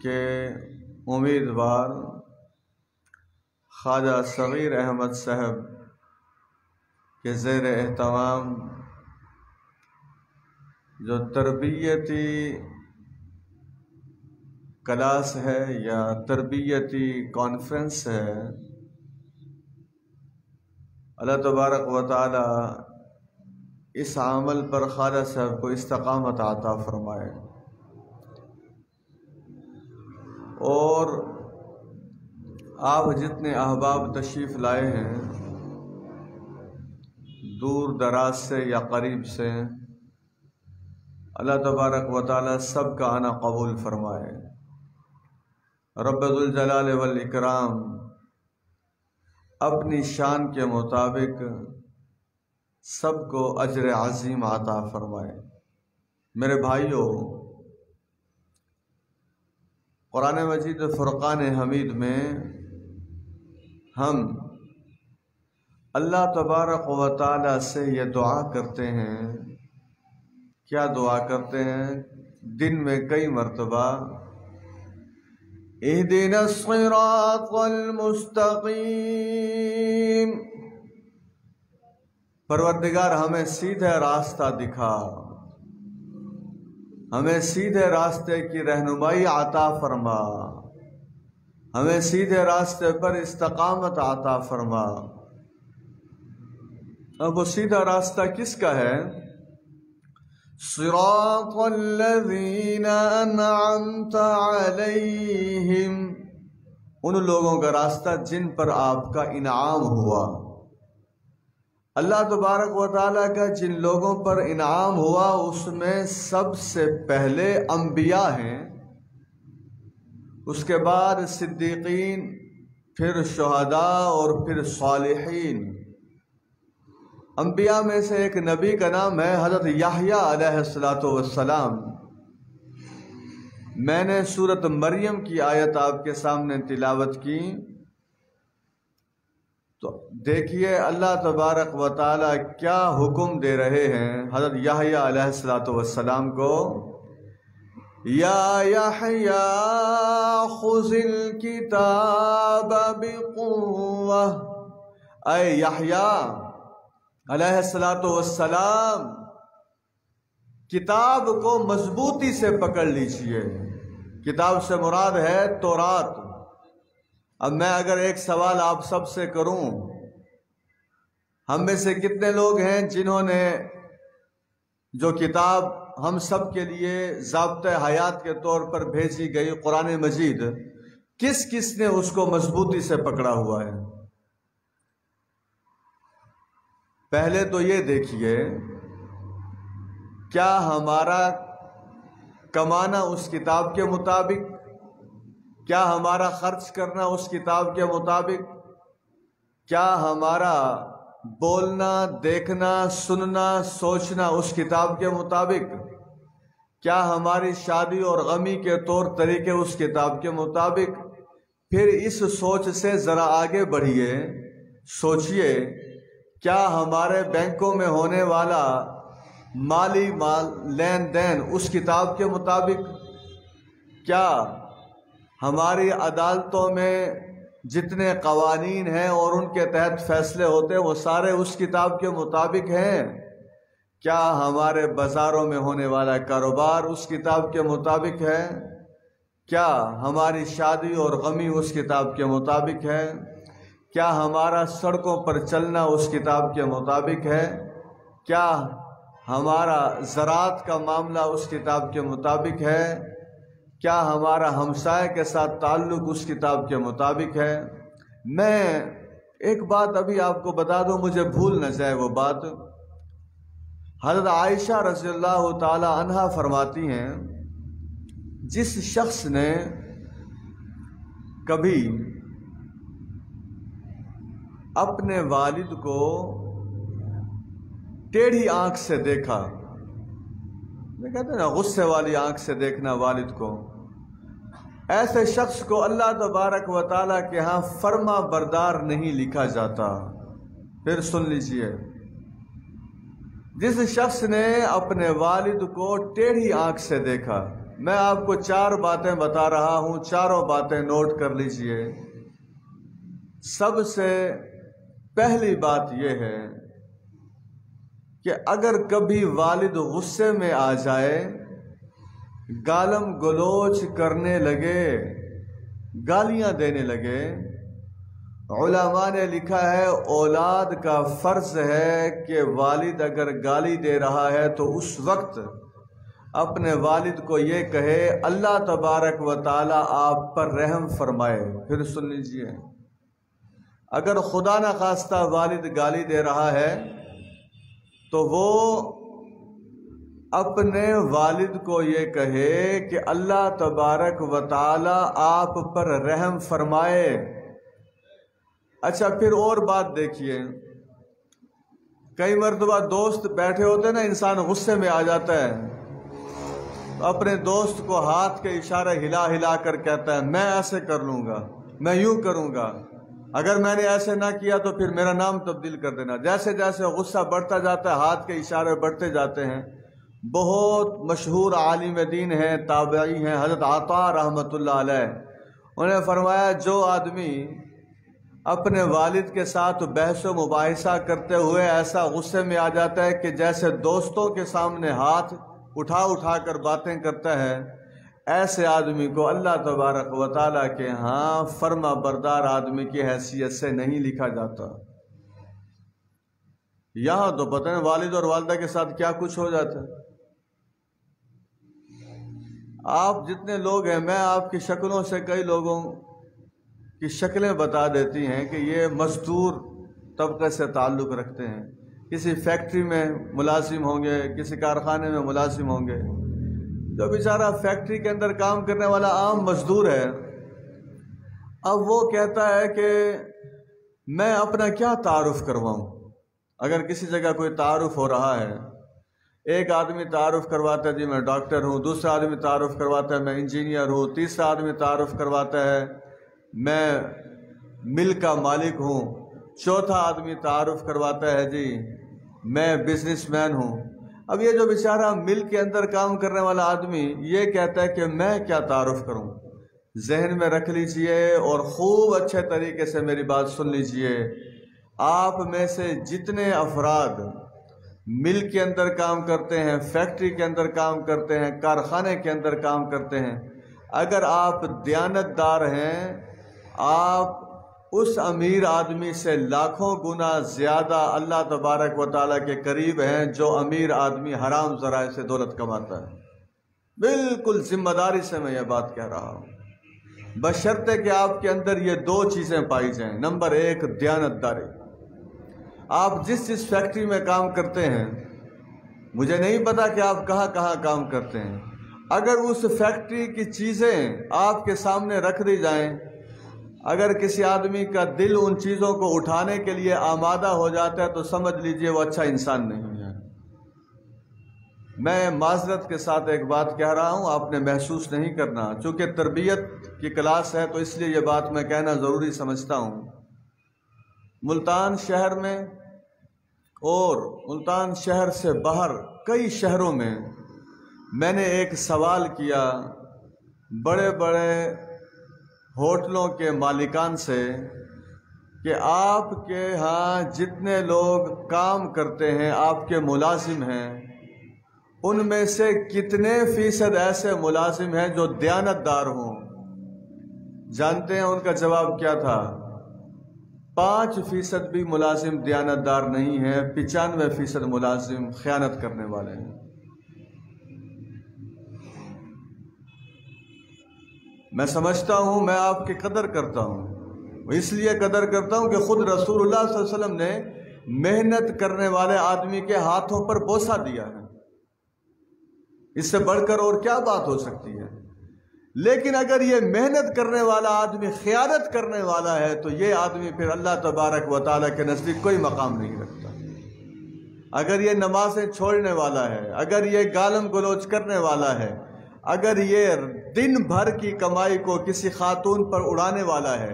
के उम्मीदवार ख्वाजा सग़ीर अहमद साहब के ज़ेर एहतमाम जो तरबियती क्लास है या तरबियती कॉन्फ्रेंस है, अल्लाह तबारक व ताली इस अमल पर ख्वाजा साहब को इस्तकामत आता फरमाए। और आप जितने अहबाब तशरीफ़ लाए हैं, दूर दराज से या करीब से, अल्लाह तबारक व सब का आना कबूल फरमाए। रब्बुल वल इकराम अपनी शान के मुताबिक सबको अजर अजीम आता फरमाए। मेरे भाइयों कुरान मजीद फ़ुरक़ान हमीद में हम अल्लाह तबारक व ताली से ये दुआ करते हैं। क्या दुआ करते हैं? दिन में कई मरतबा। इहदिन मुस्तकीम। परवरदिगार हमें सीधे रास्ता दिखा। हमें सीधे रास्ते की रहनुमाई आता फरमा। हमें सीधे रास्ते पर इस्तकामत आता फरमा। अब वो सीधा रास्ता किसका है? उन लोगों का रास्ता जिन पर आपका इनाम हुआ। अल्लाह तबारक व ताली का जिन लोगों पर इनाम हुआ, उसमें सबसे पहले अम्बिया हैं, उसके बाद सिद्दीकीन, फिर शहदा और फिर सालिहीन। अम्बिया में से एक नबी का नाम है हज़रत याहिया मैंने सूरत मरियम की आयत आपके सामने तिलावत की। तो देखिए, अल्लाह तबारक व ताली क्या हुक्म दे रहे हैं हज़रत अलैहिस्सलाम को? या खुजिल किताब किताब को मजबूती से पकड़ लीजिए। किताब से मुराद है तोरात। अब मैं अगर एक सवाल आप सबसे करूँ, हम में से कितने लोग हैं जिन्होंने जो किताब हम सब के लिए जबत हयात के तौर पर भेजी गई कुरान मजीद, किस किस ने उसको मजबूती से पकड़ा हुआ है? पहले तो ये देखिए, क्या हमारा कमाना उस किताब के मुताबिक क्या हमारा खर्च करना उस किताब के मुताबिक? क्या हमारा बोलना, देखना, सुनना, सोचना उस किताब के मुताबिक? क्या हमारी शादी और गमी के तौर तरीके उस किताब के मुताबिक? फिर इस सोच से ज़रा आगे बढ़िए, सोचिए, क्या हमारे बैंकों में होने वाला माली माल लेन देन उस किताब के मुताबिक? क्या हमारी अदालतों में जितने कवानीन हैं और उनके तहत फैसले होते हैं, वो सारे उस किताब के मुताबिक हैं। क्या हमारे बाज़ारों में होने वाला कारोबार उस किताब के मुताबिक है? क्या हमारी शादी और गमी उस किताब के मुताबिक है? क्या हमारा सड़कों पर चलना उस किताब के मुताबिक है? क्या हमारा ज़रात का मामला उस किताब के मुताबिक है? क्या हमारा हमसाय के साथ ताल्लुक़ उस किताब के मुताबिक है? मैं एक बात अभी आपको बता दूँ, मुझे भूल न जाए वो बात। हज़रत आयशा रज़ी अल्लाह फरमाती हैं, जिस शख्स ने कभी अपने वालिद को टेढ़ी आँख से देखा कहते ना, गुस्से वाली आँख से देखना वालिद को ऐसे शख्स को अल्लाह तबारक व ताली के यहाँ फर्मा बरदार नहीं लिखा जाता। फिर सुन लीजिए। जिस शख्स ने अपने वालिद को टेढ़ी आँख से देखा, मैं आपको चार बातें बता रहा हूँ, चारों बातें नोट कर लीजिए। सबसे पहली बात यह है कि अगर कभी वालिद गुस्से में आ जाए गालम गलोच करने लगे, गालियाँ देने लगे। उलमा ने लिखा है, औलाद का फ़र्ज़ है कि वालिद अगर गाली दे रहा है तो उस वक्त अपने वालिद को ये कहे, अल्लाह तबारक व ताली आप पर रहम फरमाए। फिर सुन लीजिए। अगर खुदा न खास्ता वालिद गाली दे रहा है तो वो अपने वालिद को ये कहे कि अल्लाह तबारक व ताली आप पर रहम फरमाए। अच्छा फिर और बात देखिए। कई मरतबा दोस्त बैठे होते हैं ना, इंसान गुस्से में आ जाता है। तो अपने दोस्त को हाथ के इशारे हिला हिला कर कहता है, मैं ऐसे कर लूँगा, मैं यूँ करूँगा। अगर मैंने ऐसे ना किया तो फिर मेरा नाम तब्दील कर देना। जैसे जैसे गुस्सा बढ़ता जाता है, हाथ के इशारे बढ़ते जाते हैं। बहुत मशहूर आलिम दीन हैं, ताबई हैं, हज़रत आता रहमत उन्हें फरमाया, जो आदमी अपने वालिद के साथ बहस व मुबासा करते हुए ऐसा गुस्से में आ जाता है कि जैसे दोस्तों के सामने हाथ उठा उठा कर बातें करता है, ऐसे आदमी को अल्लाह तबारक व के यहाँ फर्मा बरदार आदमी की हैसियत से नहीं लिखा जाता। यहाँ तो पता नहीं, वालिद और वालदा के साथ क्या कुछ हो जाता। है आप जितने लोग हैं, मैं आपकी शक्लों से कई लोगों की शक्लें बता देती हैं कि ये मजदूर तबके से ताल्लुक़ रखते हैं। किसी फैक्ट्री में मुलाजिम होंगे, किसी कारखाने में मुलाजिम होंगे। जो बेचारा फैक्ट्री के अंदर काम करने वाला आम मजदूर है, अब वो कहता है कि मैं अपना क्या तारुफ करवाऊँ? अगर किसी जगह कोई तारुफ हो रहा है एक आदमी तारुफ करवाता है, जी मैं डॉक्टर हूँ, दूसरा आदमी तारुफ करवाता है, मैं इंजीनियर हूँ, तीसरा आदमी तारुफ करवाता है, मैं मिल का मालिक हूँ, चौथा आदमी तारुफ करवाता है, जी मैं बिजनेसमैन हूँ। अब ये जो बेचारा मिल के अंदर काम करने वाला आदमी, ये कहता है कि मैं क्या तारुफ करूँ? जहन में रख लीजिए और ख़ूब अच्छे तरीके से मेरी बात सुन लीजिए। आप में से जितने अफराद मिल के अंदर काम करते हैं, फैक्ट्री के अंदर काम करते हैं, कारखाने के अंदर काम करते हैं। अगर आप दयानतदार हैं, आप उस अमीर आदमी से लाखों गुना ज़्यादा अल्लाह तबारक व ताली के करीब हैं जो अमीर आदमी हराम जराए से दौलत कमाता है। बिल्कुल ज़िम्मेदारी से मैं ये बात कह रहा हूँ। बशर्ते कि आपके अंदर ये दो चीज़ें पाई जाएँ। नंबर एक, दयानतदारी। आप जिस जिस फैक्ट्री में काम करते हैं, मुझे नहीं पता कि आप कहाँ कहाँ काम करते हैं। अगर उस फैक्ट्री की चीज़ें आपके सामने रख दी जाएँ, अगर किसी आदमी का दिल उन चीज़ों को उठाने के लिए आमादा हो जाता है तो समझ लीजिए वो अच्छा इंसान नहीं है। मैं माजरत के साथ एक बात कह रहा हूँ, आपने महसूस नहीं करना। चूँकि तरबियत की क्लास है तो इसलिए ये बात मैं कहना ज़रूरी समझता हूँ। मुल्तान शहर में और मुल्तान शहर से बाहर कई शहरों में मैंने एक सवाल किया बड़े बड़े होटलों के मालिकान से कि आपके यहाँ जितने लोग काम करते हैं, आपके मुलाजिम हैं, उनमें से कितने फ़ीसद ऐसे मुलाजिम हैं जो दयानतदार हों? जानते हैं उनका जवाब क्या था? पाँच फ़ीसद भी मुलाजिम दयानतदार नहीं है, पचानवे फ़ीसद मुलाजिम ख़यानत करने वाले हैं। मैं समझता हूँ, मैं आपकी कदर करता हूँ। इसलिए कदर करता हूँ कि खुद रसूलुल्लाह वसल्लम ने मेहनत करने वाले आदमी के हाथों पर बोसा दिया है। इससे बढ़कर और क्या बात हो सकती है? लेकिन अगर ये मेहनत करने वाला आदमी ख्यानत करने वाला है तो ये आदमी फिर अल्लाह तबारक व ताली के नज़दीक कोई मकाम नहीं रखता। अगर ये नमाजें छोड़ने वाला है, अगर ये गालम गलोच करने वाला है, अगर ये दिन भर की कमाई को किसी खातून पर उड़ाने वाला है,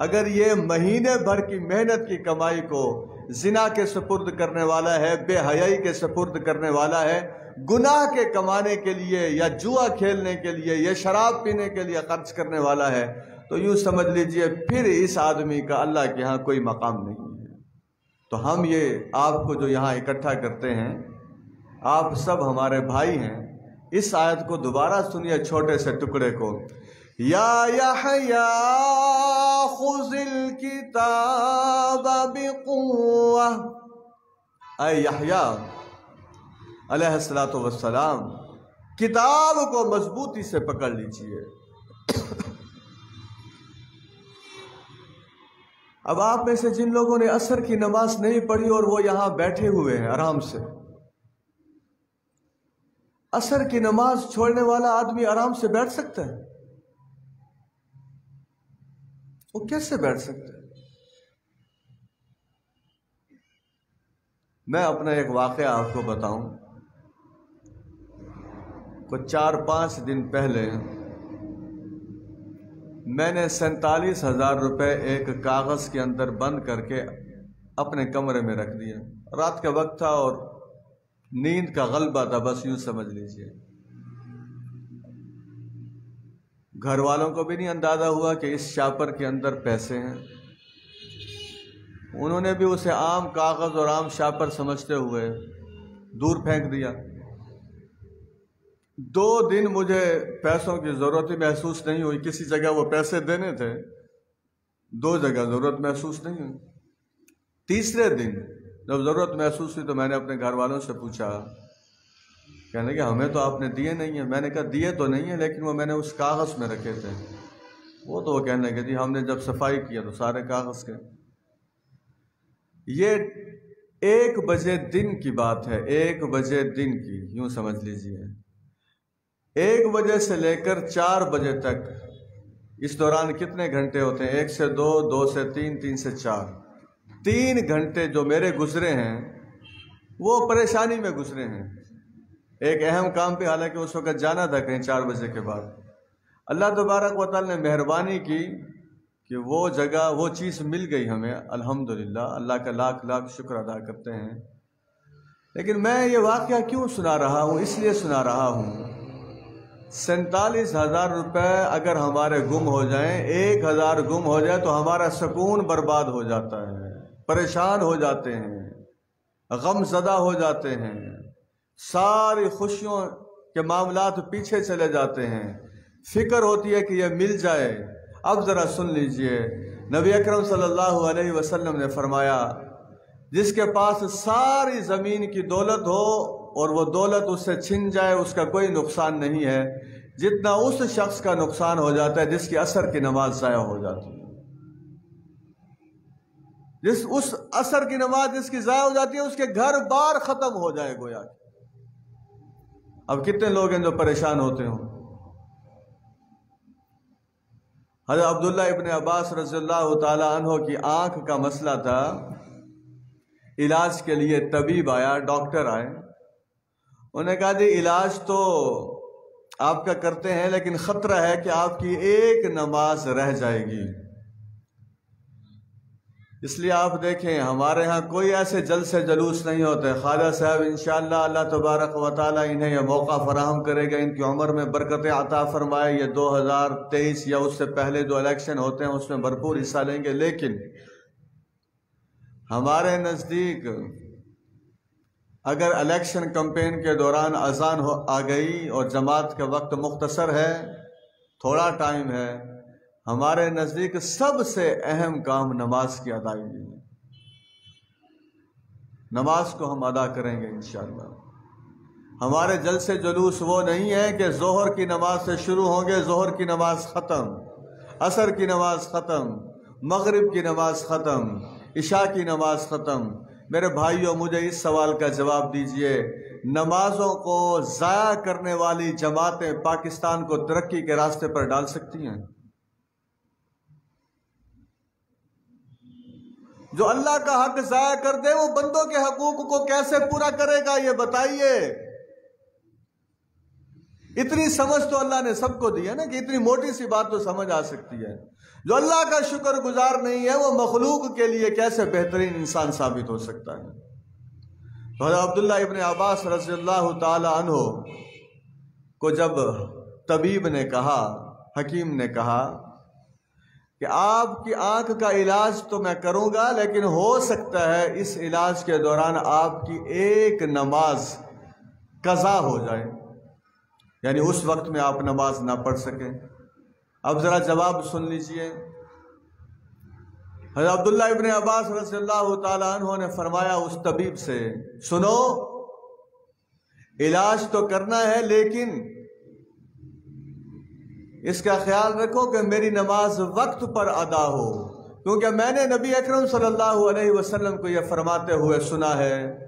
अगर ये महीने भर की मेहनत की कमाई को जिना के सपुर्द करने वाला है, बेहयाई के सपुर्द करने वाला है गुनाह के कमाने के लिए या जुआ खेलने के लिए या शराब पीने के लिए खर्च करने वाला है तो यूँ समझ लीजिए, फिर इस आदमी का अल्लाह के यहाँ कोई मकाम नहीं है। तो हम ये आपको जो यहाँ इकट्ठा करते हैं, आप सब हमारे भाई हैं, इस आयत को दोबारा सुनिए छोटे से टुकड़े को। या खुजिल किताब बिकुवा अय यहया। वसलाम किताब को मजबूती से पकड़ लीजिए। अब आप में से जिन लोगों ने असर की नमाज़ नहीं पढ़ी और वो यहाँ बैठे हुए हैं, आराम से। असर की नमाज़ छोड़ने वाला आदमी आराम से बैठ सकता है? वो कैसे बैठ सकता है? मैं अपना एक वाक़ आपको बताऊँ। कुछ चार पाँच दिन पहले मैंने सैतालीस हज़ार रुपये एक कागज़ के अंदर बंद करके अपने कमरे में रख दिया रात का वक्त था और नींद का गलबा था, बस यूँ समझ लीजिए। घर वालों को भी नहीं अंदाज़ा हुआ कि इस शापर के अंदर पैसे हैं। उन्होंने भी उसे आम कागज़ और आम शापर समझते हुए दूर फेंक दिया। दो दिन मुझे पैसों की ज़रूरत ही महसूस नहीं हुई। किसी जगह वो पैसे देने थे, दो जगह ज़रूरत महसूस नहीं हुई। तीसरे दिन जब ज़रूरत महसूस हुई तो मैंने अपने घर वालों से पूछा, कहने कि हमें तो आपने दिए नहीं है। मैंने कहा, दिए तो नहीं है, लेकिन वो मैंने उस कागज़ में रखे थे। वो तो वो कहने के जी, हमने जब सफ़ाई किया तो सारे कागज़ के। ये एक बजे दिन की बात है, एक बजे दिन की, यूँ समझ लीजिए। एक बजे से लेकर चार बजे तक इस दौरान कितने घंटे होते हैं? एक से दो दो से तीन तीन से चार। तीन घंटे जो मेरे गुजरे हैं, वो परेशानी में गुजरे हैं। एक अहम काम पे, हालाँकि उस वक्त जाना था कहीं चार बजे के बाद। अल्लाह तबारक वाल ने मेहरबानी की कि वो जगह, वो चीज़ मिल गई हमें। अल्हम्दुलिल्लाह, अल्लाह का लाख लाख शुक्र अदा करते हैं। लेकिन मैं ये वाक़ क्यों सुना रहा हूँ? इसलिए सुना रहा हूँ सैतालीस हज़ार रुपये अगर हमारे गुम हो जाएँ, एक हज़ार गुम हो जाए तो हमारा सुकून बर्बाद हो जाता है, परेशान हो जाते हैं गम ज़दा हो जाते हैं, सारी खुशियों के मामला पीछे चले जाते हैं। फ़िक्र होती है कि यह मिल जाए। अब ज़रा सुन लीजिए, नबी अकरम सल्लल्लाहु अलैहि वसल्लम ने फरमाया, जिसके पास सारी ज़मीन की दौलत हो और वो दौलत उससे छिन जाए, उसका कोई नुकसान नहीं है। जितना उस शख्स का नुकसान हो जाता है, जिसकी असर की नमाज़ ज़ाया हो जाती है। जिस, उस असर की नमाज़ जिसकी ज़ाया हो जाती है, उसके घर बार ख़त्म हो जाए गोया अब कितने लोग हैं जो परेशान होते हो? हज़रत अब्दुल्ला इबन अब्बास रजील्ला तहों की आँख का मसला था, इलाज के लिए तबीब आया, डॉक्टर आए। उन्होंने कहा जी इलाज तो आपका करते हैं, लेकिन ख़तरा है कि आपकी एक नमाज़ रह जाएगी। इसलिए आप देखें, हमारे यहाँ कोई ऐसे जल से जलूस नहीं होते। ख्वाजा साहब इन अल्लाह तबारक व इन्हें यह मौका फराहम करेगा। इनकी उम्र में बरकत आता फरमाए। ये 2023 या उससे पहले जो इलेक्शन होते हैं, उसमें भरपूर हिस्सा लेंगे। लेकिन हमारे नज़दीक अगर इलेक्शन कम्पेन के दौरान अजान हो, आ गई और जमात का वक्त मुख्तसर है, थोड़ा टाइम है, हमारे नज़दीक सबसे अहम काम नमाज़ की अदायगी है। नमाज़ को हम अदा करेंगे इन हमारे जल से जुलूस वो नहीं है कि जोहर की नमाज़ से शुरू होंगे, जोहर की नमाज़ ख़त्म, असर की नमाज़ ख़त्म, मगरिब की नमाज़ ख़त्म, इशा की नमाज़ ख़त्म मेरे भाइयों, मुझे इस सवाल का जवाब दीजिए। नमाजों को ज़ाया करने वाली जमातें पाकिस्तान को तरक्की के रास्ते पर डाल सकती हैं? जो अल्लाह का हक ज़ाया कर दे, वो बंदों के हकूक को कैसे पूरा करेगा, ये बताइए। इतनी समझ तो अल्लाह ने सबको दी है ना, कि इतनी मोटी सी बात तो समझ आ सकती है। जो अल्लाह का शुक्र गुजार नहीं है, वो मखलूक के लिए कैसे बेहतरीन इंसान साबित हो सकता है? तो अब्दुल्ला इबन अब्बास रज़ी अल्लाह को जब तबीब ने कहा, हकीम ने कहा कि आपकी आँख का इलाज तो मैं करूँगा, लेकिन हो सकता है इस इलाज के दौरान आपकी एक नमाज़ कज़ा हो जाए। यानी उस वक्त में आप नमाज़ ना पढ़ सकें। अब ज़रा जवाब सुन लीजिए। हज़रत अब्दुल्ला इबन अब्बास रजील्ला ने फरमाया उस तबीब से, सुनो, इलाज तो करना है, लेकिन इसका ख्याल रखो कि मेरी नमाज़ वक्त पर अदा हो। क्योंकि मैंने नबी अकरम सल्लल्लाहु अलैहि वसल्लम को यह फरमाते हुए सुना है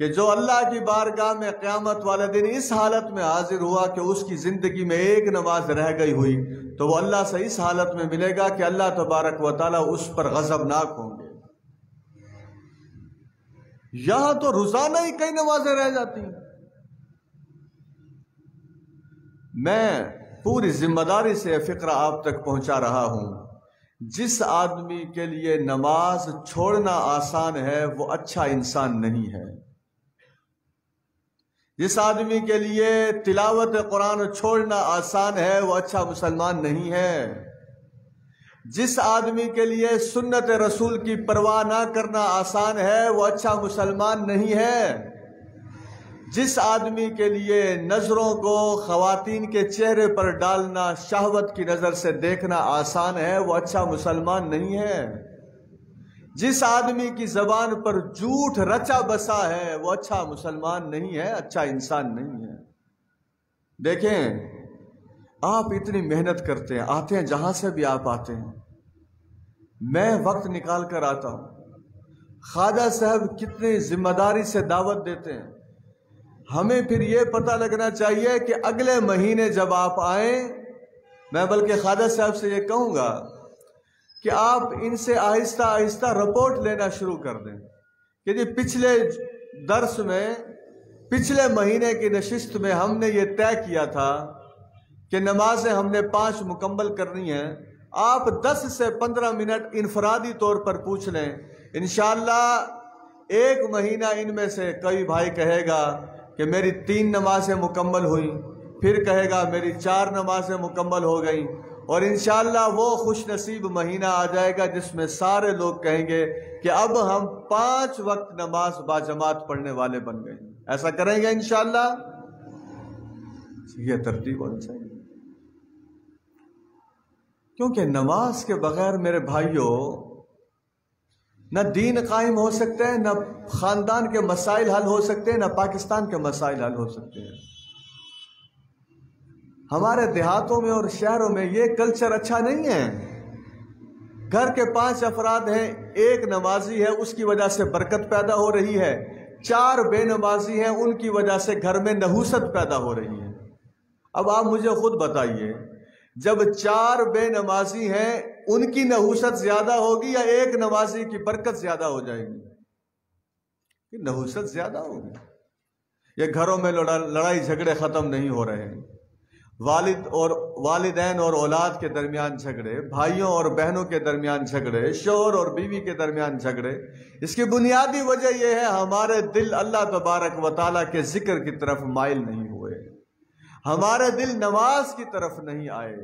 कि जो अल्लाह की बारगाह में क़्यामत वाले दिन इस हालत में हाजिर हुआ कि उसकी ज़िंदगी में एक नमाज़ रह गई हुई तो वो अल्लाह से इस हालत में मिलेगा कि अल्लाह तबारक व ताली उस पर गजबनाक होंगे यहाँ तो रोज़ाना ही कई नमाजें रह जाती हैं। मैं पूरी ज़िम्मेदारी से फ़िक्र आप तक पहुँचा रहा हूँ। जिस आदमी के लिए नमाज़ छोड़ना आसान है, वो अच्छा इंसान नहीं है। जिस आदमी के लिए तिलावत कुरान छोड़ना आसान है, वो अच्छा मुसलमान नहीं है। जिस आदमी के लिए सुन्नत रसूल की परवाह ना करना आसान है, वो अच्छा मुसलमान नहीं है। जिस आदमी के लिए नज़रों को खातन के चेहरे पर डालना, शहवत की नज़र से देखना आसान है, वो अच्छा मुसलमान नहीं है। जिस आदमी की जबान पर झूठ रचा बसा है, वो अच्छा मुसलमान नहीं है अच्छा इंसान नहीं है। देखें, आप इतनी मेहनत करते हैं, आते हैं, जहाँ से भी आप आते हैं। मैं वक्त निकाल कर आता हूँ। ख्वाजा साहब कितनी ज़िम्मेदारी से दावत देते हैं। हमें फिर यह पता लगना चाहिए कि अगले महीने जब आप आए, मैं बल्कि ख्वाजा साहब से यह कहूँगा कि आप इनसे आहिस्ता आहिस्ता रिपोर्ट लेना शुरू कर दें। कि जी पिछले दर्स में, पिछले महीने की नशिस्त में हमने ये तय किया था कि नमाजें हमने पाँच मुकम्मल करनी है, आप दस से पंद्रह मिनट इनफरादी तौर पर पूछ लें इन एक महीना इनमें से कई भाई कहेगा कि मेरी तीन नमाजें मुकम्मल हुई, फिर कहेगा मेरी चार नमाजें मुकम्मल हो गई। और इन वो खुश नसीब महीना आ जाएगा जिसमें सारे लोग कहेंगे कि अब हम पाँच वक्त नमाज़ बाजमात पढ़ने वाले बन गए। ऐसा करेंगे इन ये तरतीब होनी चाहिए। क्योंकि नमाज़ के बगैर मेरे भाइयों, न दीन कायम हो सकते हैं, न खानदान के मसाइल हल हो सकते हैं, न पाकिस्तान के मसाइल हल हो सकते हैं। हमारे देहातों में और शहरों में ये कल्चर अच्छा नहीं है। घर के पाँच अफराद हैं, एक नमाजी है, उसकी वजह से बरकत पैदा हो रही है। चार बेनमाजी हैं, उनकी वजह से घर में नहूसत पैदा हो रही है। अब आप मुझे खुद बताइए, जब चार बेनमाजी हैं, उनकी नहूसत ज़्यादा होगी या एक नमाजी की बरकत ज़्यादा हो जाएगी? नहूसत ज़्यादा होगी। ये घरों में लड़ाई झगड़े खत्म नहीं हो रहे हैं। वालिद और वालिदैन और औलाद के दरमियान झगड़े, भाइयों और बहनों के दरमियान झगड़े शोर और बीवी के दरमियान झगड़े। इसकी बुनियादी वजह यह है, हमारे दिल अल्लाह तबारक व ताली के ज़िक्र की तरफ़ माइल नहीं हुए। हमारे दिल नमाज़ की तरफ़ नहीं आए।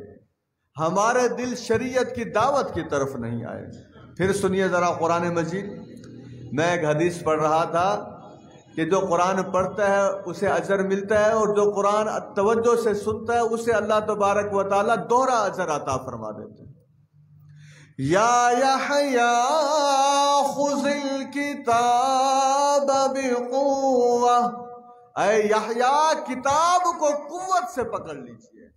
हमारे दिल शरीयत की दावत की तरफ़ नहीं आए। फिर सुनिए ज़रा कुरान मजीद। मैं एक हदीस पढ़ रहा था कि जो कुरान पढ़ता है, उसे अजर मिलता है और जो कुरान तवज्जो से सुनता है, उसे अल्लाह तबारक व ताली दोहरा अजर आता फरमा देते हैं। या खुजिल किताब यहया, किताब को कुवत से पकड़ लीजिए।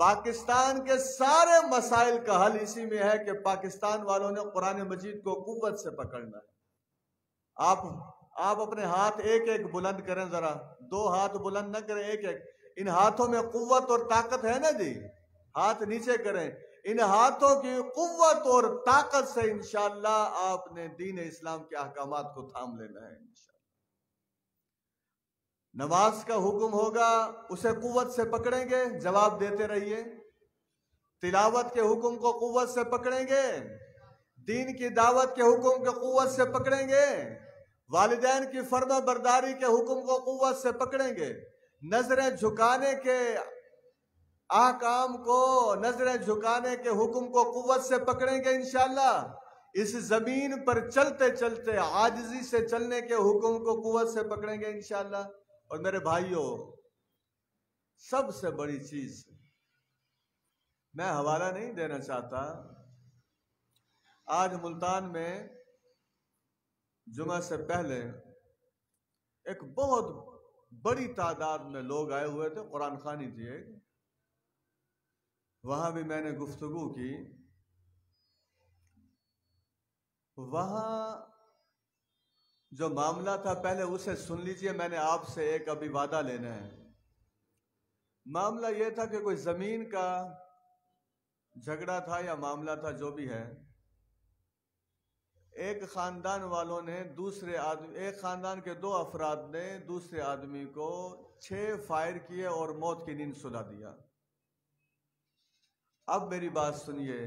पाकिस्तान के सारे मसाइल का हल इसी में है कि पाकिस्तान वालों ने कुरान मजीद को कुवत से पकड़ना है। आप आप अपने हाथ एक एक बुलंद करें जरा। दो हाथ बुलंद न करें एक एक इन हाथों में कुत और ताकत है ना जी? हाथ नीचे करें। इन हाथों की कुत और ताकत से इंशाला आपने दीन इस्लाम के अहकाम को थाम लेना है नमाज़ का हुक्म होगा, उसे कुत से पकड़ेंगे, जवाब देते रहिए। तिलावत के हुक्म को कुत से पकड़ेंगे। दीन की दावत के हुक्म को कुत से पकड़ेंगे। वालदेन की फर्मा बरदारी के हुक्म को कुत से पकड़ेंगे। नज़रें झुकाने के आकाम को, नज़रें झुकाने के हुक्म को कुत से पकड़ेंगे इनशाला इस ज़मीन पर चलते चलते, आजजी से चलने के हुक्म को कुत से पकड़ेंगे इनशाला और मेरे भाइयों, सबसे बड़ी चीज़, मैं हवाला नहीं देना चाहता। आज मुल्तान में जुमा से पहले एक बहुत बड़ी तादाद में लोग आए हुए थे, कुरान खानी थी एक। वहाँ भी मैंने गुफ्तगु की। वहाँ जो मामला था, पहले उसे सुन लीजिए, मैंने आपसे एक अभी वादा लेना है। मामला यह था कि कोई ज़मीन का झगड़ा था या मामला था, जो भी है एक खानदान वालों ने दूसरे आदमी, एक खानदान के दो अफराद ने दूसरे आदमी को छह फायर किए और मौत की नींद सुला दिया। अब मेरी बात सुनिए।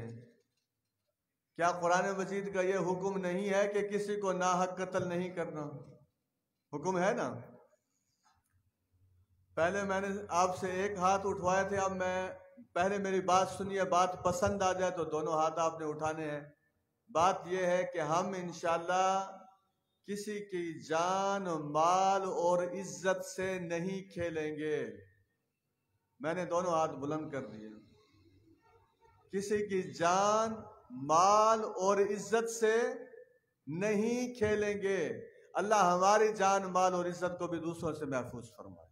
क्या कुरान मजीद का यह हुक्म नहीं है कि किसी को नाहक कत्ल नहीं करना? हुक्म है ना? पहले मैंने आपसे एक हाथ उठवाए थे, अब मैं, पहले मेरी बात सुनिए, बात पसंद आ जाए तो दोनों हाथ आपने उठाने हैं। बात यह है कि हम इंशाला किसी की जान, माल और इज़्ज़त से नहीं खेलेंगे। मैंने दोनों हाथ बुलंद कर दिए। किसी की जान, माल और इज़्ज़त से नहीं खेलेंगे। अल्लाह हमारी जान, माल और इज़्ज़त को भी दूसरों से महफूज फरमाए।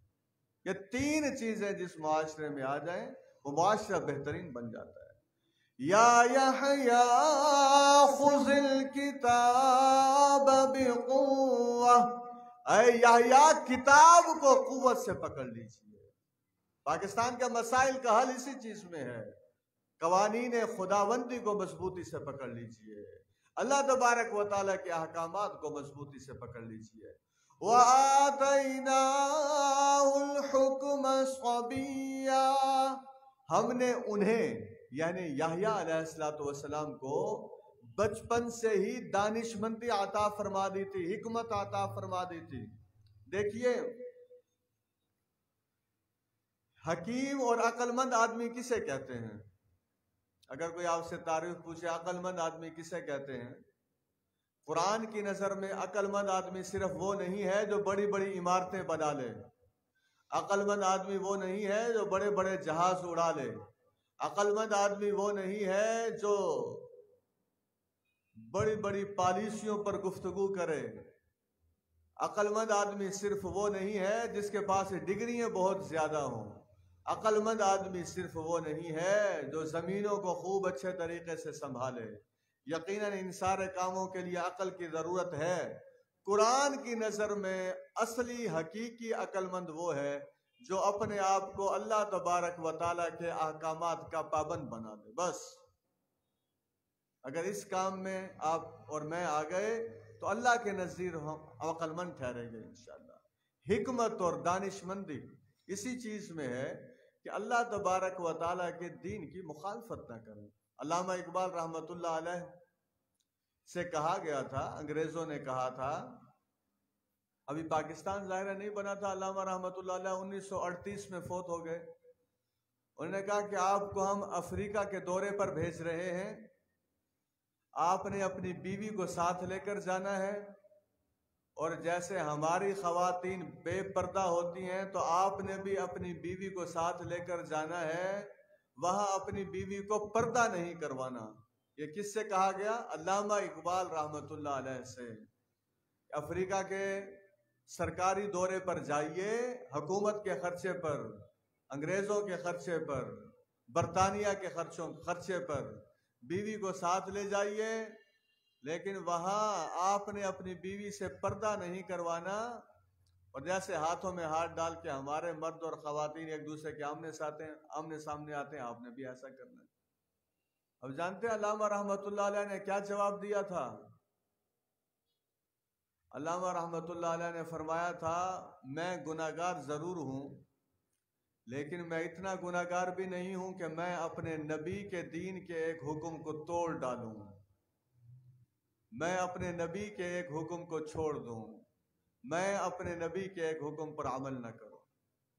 ये तीन चीज़ें जिस मुआशरे में आ जाएँ, वो मुआशरा बेहतरीन बन जाता है। या किताब या किताब को कुत से पकड़ लीजिए। पाकिस्तान का मसाइल का हल इसी चीज़ में है। कवानीन खुदाबंदी को मजबूती से पकड़ लीजिए। अल्लाह तबारक व ताली के अहकाम को मजबूती से पकड़ लीजिए। हमने उन्हें यानी याहिया को बचपन से ही दानिशमंदी आता फरमा दी थी हिकमत आता फरमा दी थी देखिए, हकीम और अक्लमंद आदमी किसे कहते हैं? अगर कोई आपसे तारीफ़ पूछे, अक्लमंद आदमी किसे कहते हैं? कुरान की नज़र में अक्लमंद आदमी सिर्फ़ वो नहीं है जो बड़ी बड़ी इमारतें बना ले। अक्लमंद आदमी वो नहीं है जो बड़े बड़े जहाज़ उड़ा ले। अक्लमंद आदमी वो नहीं है जो बड़ी बड़ी पॉलिसियों पर गुफ्तगु करे। अक्लमंद आदमी सिर्फ़ वो नहीं है जिसके पास डिग्रियाँ बहुत ज़्यादा हों। अक्लमंद आदमी सिर्फ़ वो नहीं है जो ज़मीनों को खूब अच्छे तरीके से संभाले। यकीनन इन सारे कामों के लिए अकल की ज़रूरत है। कुरान की नज़र में असली हकीकी अक्लमंद वो है जो अपने आप को अल्लाह तबारक व के अहकाम का पाबंद बना दे, बस। अगर इस काम में आप और मैं आ गए तो अल्लाह के नज़ीर हम अक्लमंद ठहरेंगे इन हिकमत और दानिशमंदी इसी चीज़ में है कि अल्लाह तबारक व के दीन की मुखालफत ना करें। अलामा इकबाल रहमतुल्लाह से कहा गया था, अंग्रेज़ों ने कहा था अभी पाकिस्तान ज़ाहिर नहीं बना था। अलामा रहमतुल्लाह उन्नीस सौ अड़तीस में फोत हो गए। उन्होंने कहा कि आपको हम अफ्रीका के दौरे पर भेज रहे हैं। आपने अपनी बीवी को साथ लेकर जाना है और जैसे हमारी खातन बेपर्दा होती हैं तो आपने भी अपनी बीवी को साथ लेकर जाना है। वहाँ अपनी बीवी को पर्दा नहीं करवाना। ये किससे कहा गया? अल्लामा इकबाल रहमतुल्लाह से। अफ्रीका के सरकारी दौरे पर जाइए, हुकूमत के खर्चे पर, अंग्रेज़ों के खर्चे पर, बरतानिया के खर्चों, खर्चे पर। बीवी को साथ ले जाइए, लेकिन वहाँ आपने अपनी बीवी से पर्दा नहीं करवाना और जैसे हाथों में हाथ डाल के हमारे मर्द और खातन एक दूसरे के आमने साथे, आमने सामने आते हैं, आपने भी ऐसा करना अब जानते हैं अलामा रहमतुल्लाह ने क्या जवाब दिया था? अलामा रहमतुल्लाह ने फरमाया था, मैं गुनागार ज़रूर हूँ, लेकिन मैं इतना गुनागार भी नहीं हूँ कि मैं अपने नबी के दीन के एक हुक्म को तोड़ डालूं। मैं अपने नबी के एक हुक्म को छोड़ दूँ। मैं अपने नबी के एक हुक्म पर अमल न करूँ।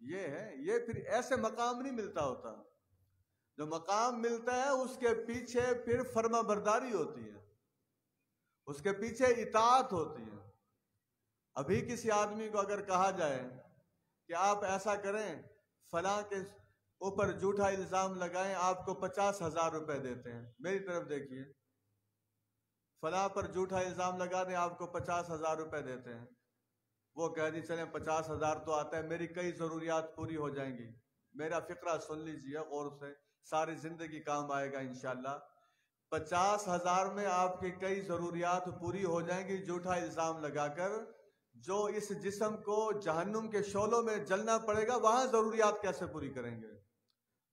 ये है, ये फिर ऐसे मकाम नहीं मिलता होता। जो मकाम मिलता है, उसके पीछे फिर फर्मा बरदारी होती है। उसके पीछे इतात होती है। अभी किसी आदमी को अगर कहा जाए कि आप ऐसा करें, फला के ऊपर झूठा इल्ज़ाम लगाएँ, आपको पचास हज़ार रुपए देते हैं। मेरी तरफ़ देखिए। फला पर झूठा इल्ज़ाम लगा दें, आपको पचास हज़ार रुपए देते हैं। वो कह दी, चले, पचास हज़ार तो आता है, मेरी कई ज़रूरियात पूरी हो जाएँगी। मेरा फिक्रा सुन लीजिए गौर से सारी ज़िंदगी काम आएगा इन पचास हज़ार में आपकी कई ज़रूरियात पूरी हो जाएँगी, झूठा इल्ज़ाम लगाकर। जो इस जिसम को जहन्नुम के शोलों में जलना पड़ेगा, वहाँ ज़रूरियात कैसे पूरी करेंगे?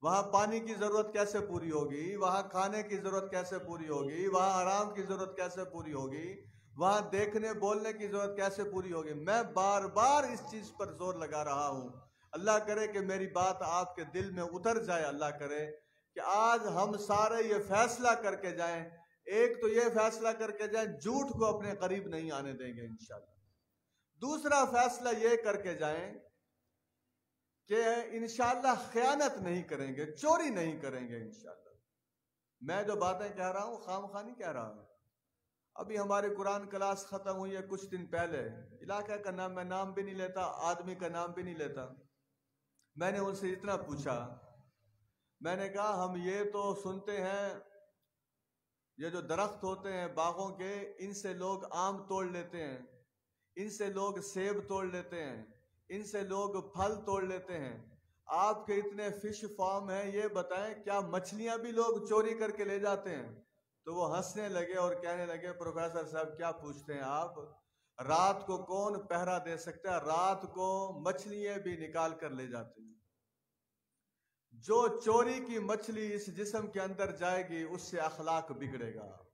वहाँ पानी की ज़रूरत कैसे पूरी होगी? वहाँ खाने की ज़रूरत कैसे पूरी होगी? वहाँ आराम की ज़रूरत कैसे पूरी होगी? वहाँ देखने, बोलने की ज़रूरत कैसे पूरी होगी? मैं बार बार इस चीज़ पर ज़ोर लगा रहा हूँ। अल्लाह करे कि मेरी बात आपके दिल में उतर जाए, अल्लाह करे कि आज हम सारे ये फैसला करके जाएँ। एक तो ये फैसला करके जाएँ, झूठ को अपने करीब नहीं आने देंगे, इंशाल्लाह। दूसरा फैसला ये करके जाएँ कि इनशाला खयानत नहीं करेंगे, चोरी नहीं करेंगे इनशाला मैं जो बातें कह रहा हूँ खाम खानी कह रहा हूँ। अभी हमारे कुरान क्लास खत्म हुई है कुछ दिन पहले। इलाके का नाम, मैं नाम भी नहीं लेता, आदमी का नाम भी नहीं लेता। मैंने उनसे इतना पूछा, मैंने कहा, हम ये तो सुनते हैं, ये जो दरख्त होते हैं बागों के, इनसे लोग आम तोड़ लेते हैं। इनसे लोग सेब तोड़ लेते हैं, इनसे लोग फल तोड़ लेते हैं। आपके इतने फ़िश फार्म हैं, ये बताएँ, क्या मछलियाँ भी लोग चोरी करके ले जाते हैं? तो वो हंसने लगे और कहने लगे, प्रोफेसर साहब, क्या पूछते हैं आप? रात को कौन पहरा दे सकता है? रात को मछलियाँ भी निकाल कर ले जाते हैं। जो चोरी की मछली इस जिस्म के अंदर जाएगी, उससे अखलाक बिगड़ेगा,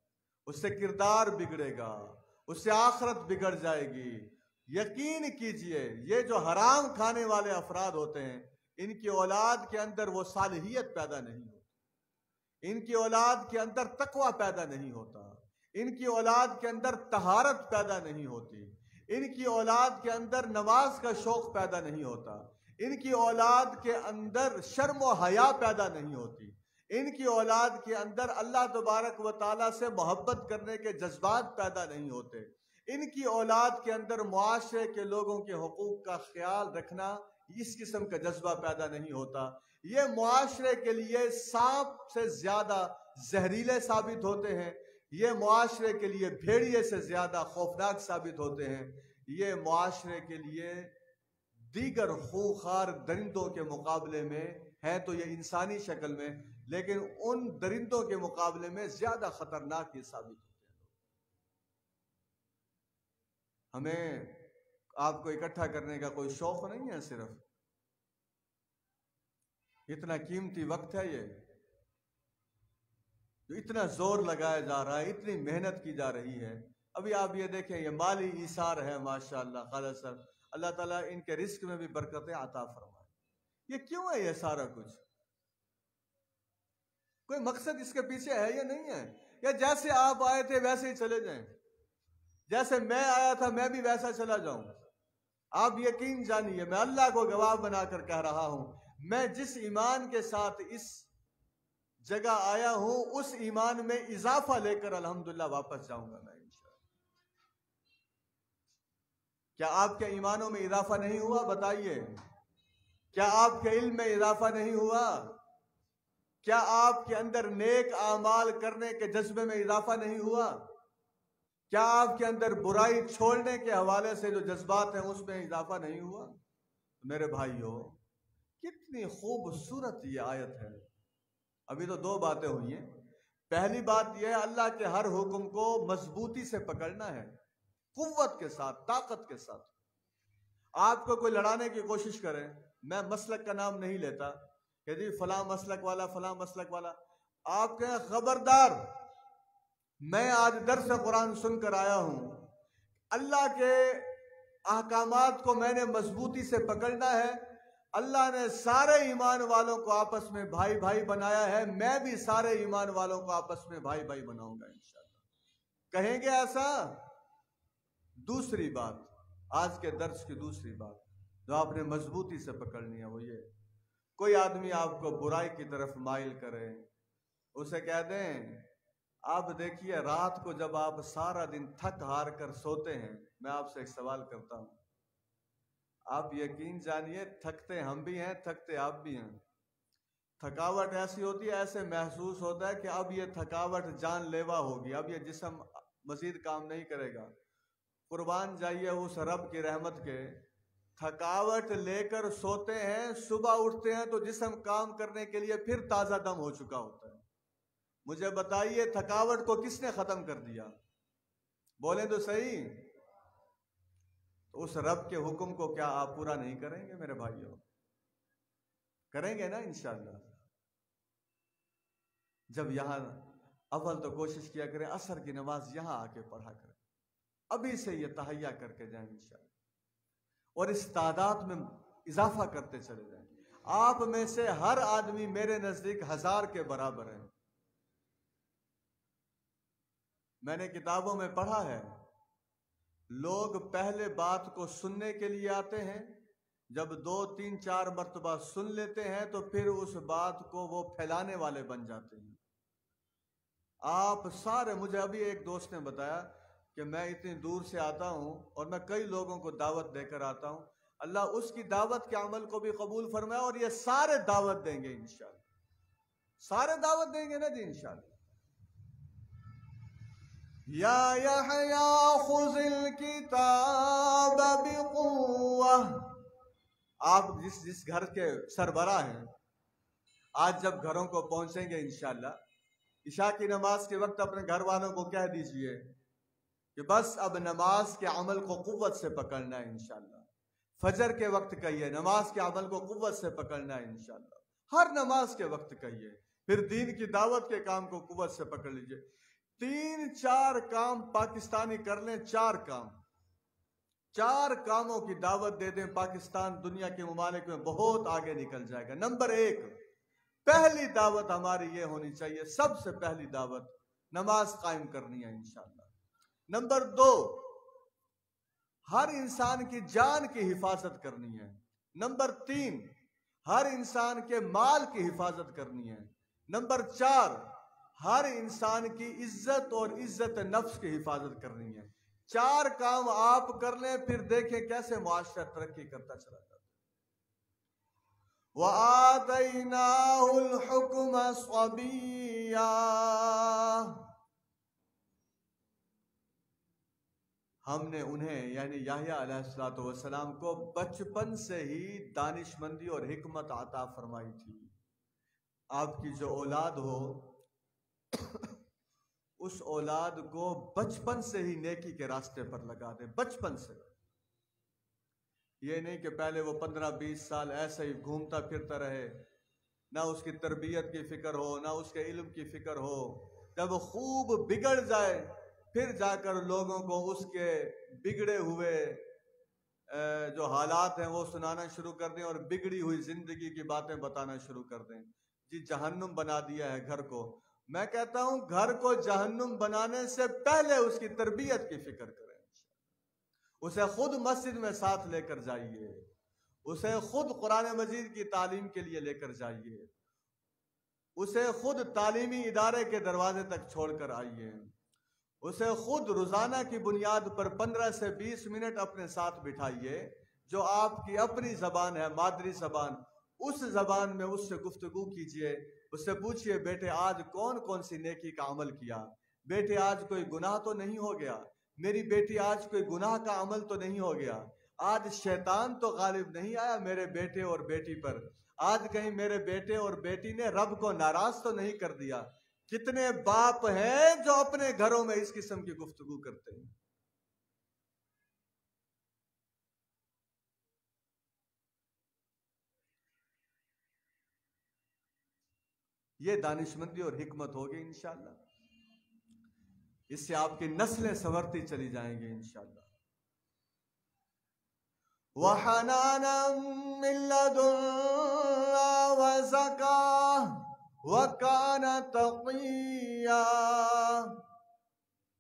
उससे किरदार बिगड़ेगा उससे आखरत बिगड़ जाएगी। यकीन कीजिए, ये जो हराम खाने वाले अफराद होते हैं, इनकी औलाद के अंदर वो सालहियत पैदा नहीं होती। इनकी औलाद के अंदर तकवा पैदा नहीं होता। इनकी औलाद के अंदर तहारत पैदा नहीं होती। इनकी औलाद के अंदर नमाज़ का शौक पैदा नहीं होता। इनकी औलाद के अंदर शर्म व हया पैदा नहीं होती। इनकी औलाद के अंदर अल्लाह तबारक व ताला से मोहब्बत करने के जज्बात पैदा नहीं होते। इनकी औलाद के अंदर मुआशरे के लोगों के हकूक का ख्याल रखना इस किस्म का जज्बा पैदा नहीं होता। ये मुआशरे के लिए सांप से ज़्यादा जहरीले साबित होते हैं। ये मुआशरे के लिए भेड़िए से ज़्यादा खौफनाक साबित होते हैं। ये मुआशरे के लिए दीगर खूखार दरिंदों के मुकाबले में है तो ये इंसानी शक्ल में लेकिन उन दरिंदों के मुकाबले में ज़्यादा खतरनाक ये साबित होते हैं हमें आपको इकट्ठा करने का कोई शौक नहीं है सिर्फ़। इतना कीमती वक्त है ये, जो इतना ज़ोर लगाया जा रहा है, इतनी मेहनत की जा रही है। अभी आप ये देखें, ये माली इशार है, माशाल्लाह, खाला सर। अल्लाह ताला इनके रिस्क में भी बरकतें आता फरमाए। ये क्यों है ये सारा कुछ? कोई मकसद इसके पीछे है या नहीं है? या जैसे आप आए थे, वैसे ही चले जाएँ। जैसे मैं आया था, मैं भी वैसा चला जाऊँ। आप यकीन जानिए, मैं अल्लाह को गवाह बनाकर कह रहा हूँ, मैं जिस ईमान के साथ इस जगह आया हूँ, उस ईमान में इजाफा लेकर अल्हम्दुलिल्लाह वापस जाऊँगा मैं क्या आपके ईमानों में इजाफा नहीं हुआ? बताइए। क्या आपके इल्म में इजाफा नहीं हुआ? क्या आपके अंदर नेक आमाल करने के जज्बे में इजाफा नहीं हुआ? क्या आपके अंदर बुराई छोड़ने के हवाले से जो जज्बात हैं उसमें इजाफा नहीं हुआ? मेरे भाइयों, कितनी खूबसूरत ये आयत है। अभी तो दो बातें हुई हैं। पहली बात यह है, अल्लाह के हर हुक्म को मजबूती से पकड़ना है कुत के साथ, ताकत के साथ। आपको कोई लड़ाने की कोशिश करें, मैं मसलक का नाम नहीं लेता कि जी फला मसलक वाला, फला मसलक वाला। आप कहें, खबरदार, मैं आज दरस कुरान सुनकर आया हूँ। अल्लाह के अहकाम को मैंने मजबूती से पकड़ना है। अल्लाह ने सारे ईमान वालों को आपस में भाई भाई बनाया है। मैं भी सारे ईमान वालों को आपस में भाई भाई बनाऊँगा, इंशाल्लाह। कहेंगे ऐसा? दूसरी बात, आज के दर्श की दूसरी बात, जो आपने मजबूती से पकड़नी है वो ये कोई आदमी आपको बुराई की तरफ़ माइल करे, उसे कह दें आप देखिए, रात को जब आप सारा दिन थक हार कर सोते हैं, मैं आपसे एक सवाल करता हूँ। आप यकीन जानिए, थकते हम भी हैं, थकते आप भी हैं। थकावट ऐसी होती है, ऐसे महसूस होता है कि अब ये थकावट जानलेवा होगी, अब ये जिसम मजीद काम नहीं करेगा। कुर्बान जाइए उस रब की रहमत के थकावट लेकर सोते हैं, सुबह उठते हैं तो जिसम काम करने के लिए फिर ताज़ा दम हो चुका होता है। मुझे बताइए, थकावट को किसने ख़त्म कर दिया? बोले तो सही। तो उस रब के हुक्म को क्या आप पूरा नहीं करेंगे, मेरे भाइयों? करेंगे ना इनशाला जब यहाँ अव्वल तो कोशिश किया करें, असर की नमाज़ यहाँ आके पढ़ा करें। अभी से ये तहैया करके जाए, इंशाल्लाह। और इस तादाद में इजाफा करते चले जाए। आप में से हर आदमी मेरे नज़दीक हज़ार के बराबर है। मैंने किताबों में पढ़ा है, लोग पहले बात को सुनने के लिए आते हैं, जब दो, तीन, चार मरतबा सुन लेते हैं तो फिर उस बात को वो फैलाने वाले बन जाते हैं। आप सारे, मुझे अभी एक दोस्त ने बताया कि मैं इतनी दूर से आता हूँ और मैं कई लोगों को दावत देकर आता हूँ। अल्लाह उसकी दावत के अमल को भी कबूल फरमाए और ये सारे दावत देंगे इंशाल्लाह। सारे दावत देंगे ना जी इंशाल्लाह। या खुजिल आप जिस जिस घर के सरबरा हैं, आज जब घरों को पहुँचेंगे इंशाल्लाह ईशा की नमाज़ के वक्त अपने घर वालों को कह दीजिए कि बस अब नमाज़ के अमल को कुत से पकड़ना है इनशाला फजर के वक्त कहिए, नमाज़ के अमल को कुत से पकड़ना है इनशाला हर नमाज़ के वक्त कहिए, फिर दीन की दावत के काम को कुत से पकड़ लीजिए। तीन, चार काम पाकिस्तानी कर लें, चार काम। चार कामों की दावत दे दें, पाकिस्तान दुनिया के ममालिक में बहुत आगे निकल जाएगा। नंबर एक, पहली दावत हमारी ये होनी चाहिए, सबसे पहली दावत नमाज़ कायम करनी है इंशाल्लाह। नंबर दो, हर इंसान की जान की हिफाजत करनी है। नंबर तीन, हर इंसान के माल की हिफाजत करनी है। नंबर चार, हर इंसान की इज़्ज़त और इज़्ज़त नफ्स की हिफाजत करनी है। चार काम आप कर लें, फिर देखें कैसे मुआशरा तरक्की करता चला जाता वआतैनाहुल सबिया। हमने उन्हें, यानी याहिया सलाम को बचपन से ही दानिशमंदी और हिकमत आता फरमाई थी। आपकी जो औलाद हो, उस औलाद को बचपन से ही नेकी के रास्ते पर लगा दे, बचपन से। ये नहीं कि पहले वो पंद्रह बीस साल ऐसे ही घूमता फिरता रहे। ना उसकी तरबियत की फ़िक्र हो, ना उसके इल्म की फ़िक्र हो। जब खूब बिगड़ जाए फिर जाकर लोगों को उसके बिगड़े हुए जो हालात हैं वो सुनाना शुरू कर दें और बिगड़ी हुई ज़िंदगी की बातें बताना शुरू कर दें। जी, जहन्नुम बना दिया है घर को। मैं कहता हूँ, घर को जहन्नुम बनाने से पहले उसकी तरबियत की फ़िक्र करें। उसे खुद मस्जिद में साथ लेकर जाइए। उसे खुद कुरान मजीद की तालीम के लिए लेकर जाइए। उसे खुद तालीमी इदारे के दरवाजे तक छोड़कर आइए। उसे खुद रोज़ाना की बुनियाद पर 15 से 20 मिनट अपने साथ बिठाइए। जो आपकी अपनी जबान है, मादरी जबान, उस जबान में उससे गुफ्तगु कीजिए। उससे पूछिए, बेटे, आज कौन कौन सी नेकी का अमल किया? बेटे, आज कोई गुनाह तो नहीं हो गया? मेरी बेटी, आज कोई गुनाह का अमल तो नहीं हो गया? आज शैतान तो गालिब नहीं आया मेरे बेटे और बेटी पर? आज कहीं मेरे बेटे और बेटी ने रब को नाराज़ तो नहीं कर दिया? कितने बाप हैं जो अपने घरों में इस किस्म की गुफ्तगु करते हैं? ये दानिशमंदी और हिकमत होगी इनशाला इससे आपकी नस्लें संवरती चली जाएँगी इनशाला वहनाना वज़का वकाना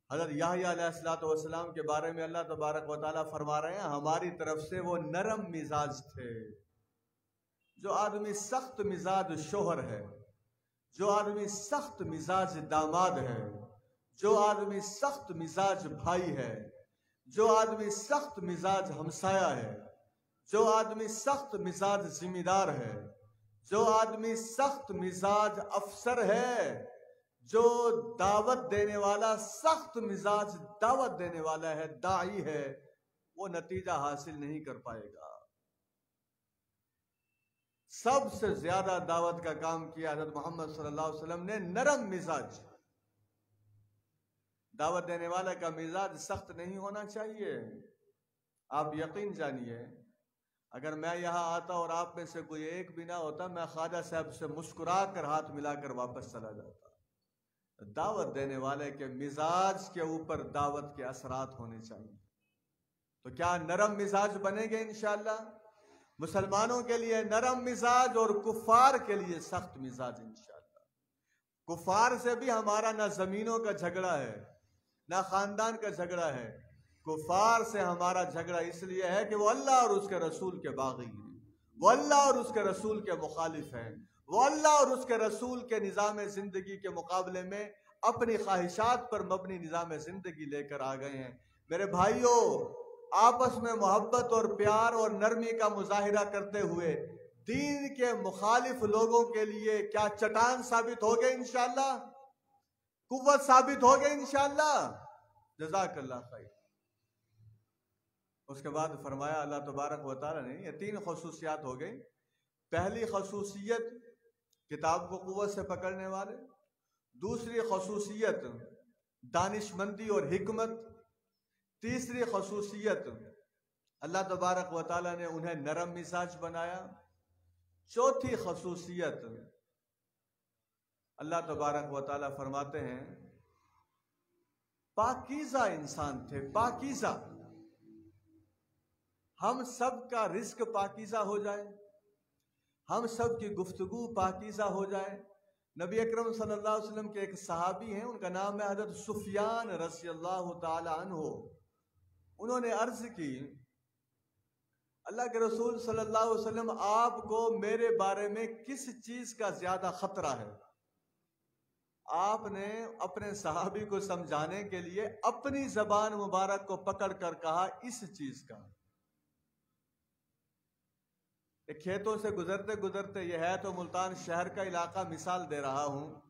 हज़रत यासलाम के बारे में अल्लाह तबारक वाली फरमा रहे हैं, हमारी तरफ़ से वो नरम मिजाज थे। जो आदमी सख्त मिजाज शोहर है, जो आदमी सख्त मिजाज दामाद है, जो आदमी सख्त मिजाज भाई है, जो आदमी सख्त मिजाज हमसाया है, जो आदमी सख्त मिजाज जिम्मेदार है जो आदमी सख्त मिजाज अफसर है, जो दावत देने वाला, सख्त मिजाज दावत देने वाला है, दाई है, वो नतीजा हासिल नहीं कर पाएगा। सबसे ज़्यादा दावत का काम किया हज़रत मोहम्मद सल्लल्लाहु अलैहि वसल्लम ने, नरम मिजाज। दावत देने वाले का मिजाज सख्त नहीं होना चाहिए। आप यकीन जानिए अगर मैं यहाँ आता और आप में से कोई एक भी ना होता, मैं ख्वाजा साहब से मुस्कुरा कर हाथ मिलाकर वापस चला जाता। दावत देने वाले के मिजाज के ऊपर दावत के असरात होने चाहिए। तो क्या नरम मिजाज बनेंगे इनशाला मुसलमानों के लिए नरम मिजाज और कुफार के लिए सख्त मिजाज इनशाला कुफार से भी हमारा ना जमीनों का झगड़ा है, ना खानदान का झगड़ा है कुफार से हमारा झगड़ा इसलिए है कि वो अल्लाह और उसके रसूल के बागी हैं। वो अल्लाह और उसके रसूल के मुखालिफ हैं। वो अल्लाह और उसके रसूल के निज़ाम ज़िंदगी के मुकाबले में अपनी ख्वाहिशात पर मबनी निज़ाम ज़िंदगी लेकर आ गए हैं। मेरे भाइयों, आपस में मोहब्बत और प्यार और नरमी का मुजाहिरा करते हुए दीन के मुखालिफ लोगों के लिए क्या चटान साबित हो गए इनशाला कुत साबित हो गए इनशाला जजाकल्ला खैर। उसके बाद फरमाया, अल्लाह तबारक वाली ने ये तीन खसूसियात हो गई। पहली खसूसियत, किताब को कुत से पकड़ने वाले। दूसरी खसूसियत दानिशमंदी और हिकमत। तीसरी खसूसियत, अल्लाह तबारक वाली ने उन्हें नरम मिजाज बनाया। चौथी खसूसियत, अल्लाह तबारक वाली फरमाते हैं, पाकिजा इंसान थे, पाकिजा। हम सब का रिस्क पाकिजा हो जाए, हम सब की गुफ्तगु पाकिजा हो जाए। नबी अकरम सल्लल्लाहु अलैहि वसल्लम के एक सहाबी हैं, उनका नाम है हज़रत सुफियान रसी अल्लाह हो उन्होंने अर्ज़ की, अल्लाह के रसूल सल्लल्लाहु अलैहि वसल्लम, आपको मेरे बारे में किस चीज़ का ज़्यादा खतरा है? आपने अपने सहाबी को समझाने के लिए अपनी जबान मुबारक को पकड़ कर कहा इस चीज़ का। खेतों से गुजरते गुजरते यह है तो मुल्तान शहर का इलाका मिसाल दे रहा हूँ।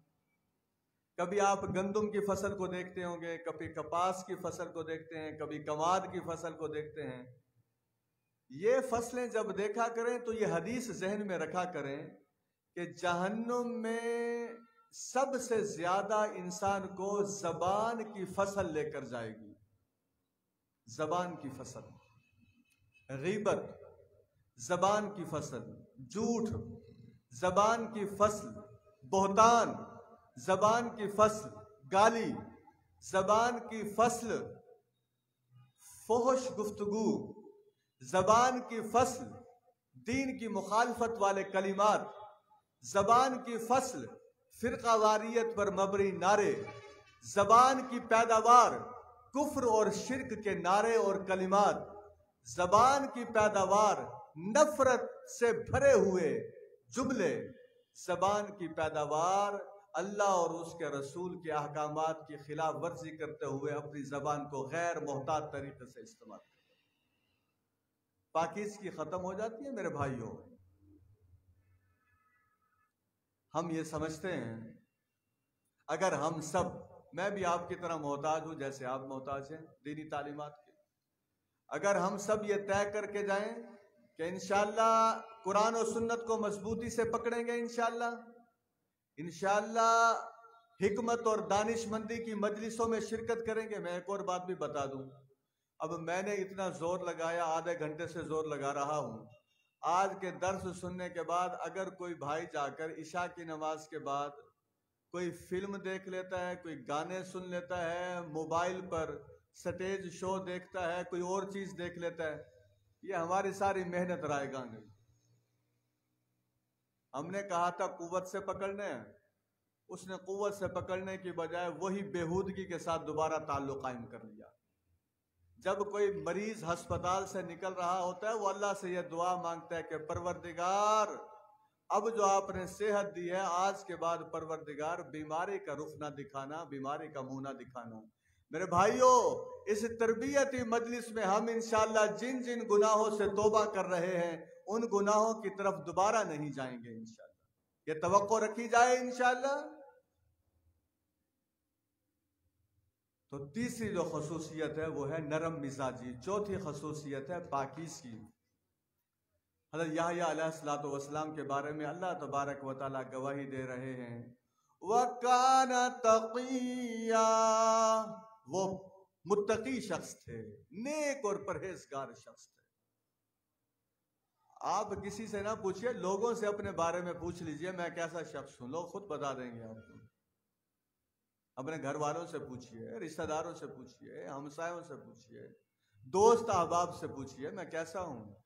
कभी आप गंदम की फ़सल को देखते होंगे, कभी कपास की फ़सल को देखते हैं, कभी कमाद की फ़सल को देखते हैं। ये फ़सलें जब देखा करें तो ये हदीस जहन में रखा करें कि जहन्नुम में सबसे ज़्यादा इंसान को जबान की फ़सल लेकर जाएगी। जबान की फ़सल। गीबत जबान की फ़सल झूठ जबान की फ़सल, बोहतान। जबान की फ़सल, गाली। जबान की फ़सल, फोहश गुफ्तगु। जबान की फ़सल, दीन की मुखालफत वाले कलिमात। जबान की फ़सल, फिरका वारियत पर मबरी नारे। जबान की पैदावार, कुफ्र और शिरक के नारे और कलिमात। जबान की पैदावार नफरत से भरे हुए जुमले जबान की पैदावार अल्लाह और उसके रसूल के अहकाम की खिलाफ वर्जी करते हुए अपनी जबान को गैर मोहताज तरीके से इस्तेमाल करते पाकिज की खत्म हो जाती है, मेरे भाइयों। हम ये समझते हैं, अगर हम सब, मैं भी आपकी तरह मोहताज हूँ, जैसे आप मोहताज हैं, दीनी तालीमत के। अगर हम सब ये तय करके जाएँ कि इनशाला कुरान और सुन्नत को मजबूती से पकड़ेंगे इनशाला इनशाला हिकमत और दानिशमंदी की मजलिसों में शिरकत करेंगे। मैं एक और बात भी बता दूँ। अब मैंने इतना ज़ोर लगाया, आधे घंटे से ज़ोर लगा रहा हूँ। आज के दर्स सुनने के बाद अगर कोई भाई जाकर ईशा की नमाज़ के बाद कोई फ़िल्म देख लेता है, कोई गाने सुन लेता है, मोबाइल पर स्टेज शो देखता है, कोई और चीज़ देख लेता है ये हमारी सारी मेहनत रायगा नहीं हमने कहा था कुवत से पकड़ने। उसने कुवत से पकड़ने की बजाय वही बेहूदगी के साथ दोबारा ताल्लुक कायम कर लिया। जब कोई मरीज़ अस्पताल से निकल रहा होता है, वो अल्लाह से यह दुआ माँगता है कि, परवरदिगार, अब जो आपने सेहत दी है, आज के बाद परवरदिगार, बीमारी का रुख ना दिखाना, बीमारी का मुँह ना दिखाना। मेरे भाइयों, इस तरबियती मजलिस में हम इंशाला जिन जिन गुनाहों से तोबा कर रहे हैं, उन गुनाहों की तरफ़ दोबारा नहीं जाएँगे इंशाला ये तो रखी जाए इंशाला तो तीसरी जो खसूसियत है, वो है नरम मिजाजी। चौथी खसूसियत है पाकिस की। हज़रत के बारे में अल्लाह तबारक व ताली गवाही दे रहे हैं। वकाना तकिया। वो मुत्तकी शख्स थे, नेक और परहेजगार शख्स थे। आप किसी से ना पूछिए, लोगों से अपने बारे में पूछ लीजिए, मैं कैसा शख्स हूँ, लोग खुद बता देंगे आपको। अपने घर वालों से पूछिए, रिश्तेदारों से पूछिए, हमसायों से पूछिए, दोस्त अहबाब से पूछिए, मैं कैसा हूँ?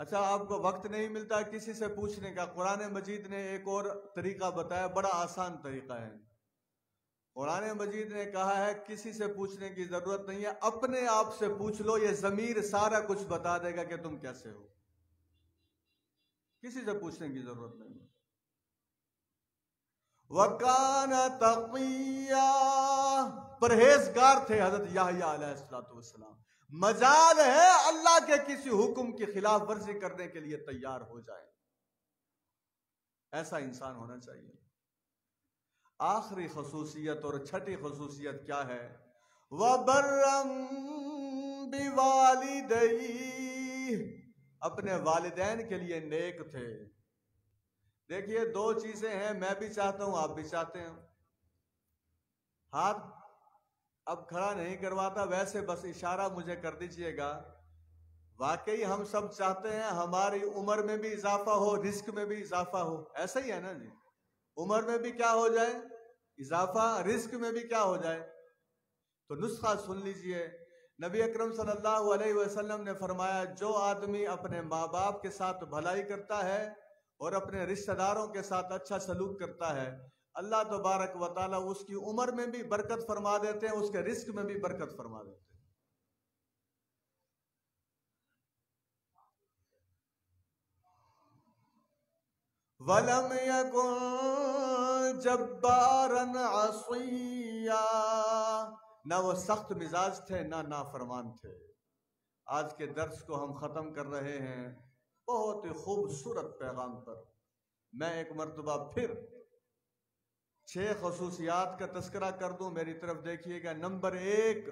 अच्छा आपको वक्त नहीं मिलता किसी से पूछने का। कुरान मजीद ने एक और तरीका बताया, बड़ा आसान तरीका है। कुरान मजीद ने कहा है, किसी से पूछने की ज़रूरत नहीं है, अपने आप से पूछ लो, ये जमीर सारा कुछ बता देगा कि तुम कैसे हो। किसी से पूछने की ज़रूरत नहीं है। वकान तकिया। परहेजगार थे हज़रत यासलाम मजाल है अल्लाह के किसी हुक्म की खिलाफ वर्जी करने के लिए तैयार हो जाए। ऐसा इंसान होना चाहिए। आखिरी खसूसियत और छठी खसूसियत क्या है? वह बर्रम बिवालिदई अपने वालिदैन के लिए नेक थे। देखिए, दो चीज़ें हैं, मैं भी चाहता हूँ, आप भी चाहते हैं। हाथ अब खड़ा नहीं करवाता, वैसे बस इशारा मुझे कर दीजिएगा। वाकई हम सब चाहते हैं, हमारी उम्र में भी इजाफा हो, रिस्क में भी इजाफा हो। ऐसा ही है ना जी? उम्र में भी क्या हो जाए? इजाफा रिस्क में भी क्या हो जाए? तो नुस्खा सुन लीजिए। नबी अकरम सल्लल्लाहु अलैहि वसल्लम ने फरमाया, जो आदमी अपने माँ बाप के साथ भलाई करता है और अपने रिश्तेदारों के साथ अच्छा सलूक करता है, अल्लाह तबारक व ताली उसकी उम्र में भी बरकत फरमा देते हैं, उसके रिस्क में भी बरकत फरमा देते हैं। वलम जब्बारन आसिया ना वो सख्त मिजाज थे, ना ना फरमान थे। आज के दर्स को हम ख़त्म कर रहे हैं बहुत ही खूबसूरत पैगाम पर। मैं एक मरतबा फिर छह खसूसियात का तस्करा कर दूँ, मेरी तरफ़ देखिएगा। नंबर एक,